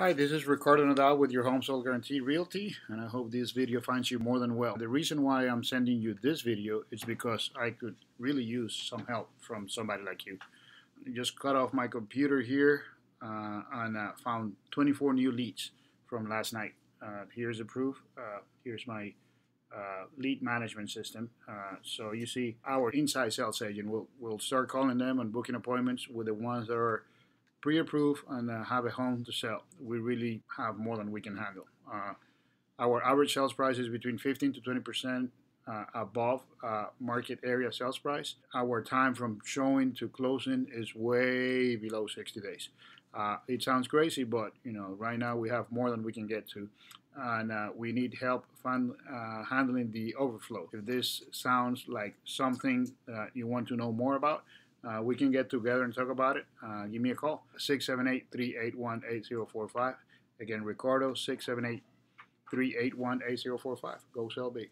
Hi, this is Ricardo Nadal with your Home Sold Guarantee Realty, and I hope this video finds you more than well. The reason why I'm sending you this video is because I could really use some help from somebody like you. I just cut off my computer here uh, and uh, found 24 new leads from last night. Uh, here's the proof. Uh, here's my uh, lead management system. Uh, so you see our inside sales agent will will start calling them and booking appointments with the ones that are pre-approved and uh, have a home to sell. We really have more than we can handle. Uh, our average sales price is between 15 to 20 percent uh, above uh, market area sales price. Our time from showing to closing is way below 60 days. Uh, it sounds crazy, but you know, right now we have more than we can get to, and uh, we need help fund, handling the overflow. If this sounds like something you want to know more about, uh, we can get together and talk about it. Uh, give me a call 678 381 8045. Again, Ricardo 678 381 8045. Go sell big.